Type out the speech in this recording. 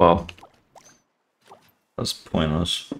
Well, that's pointless.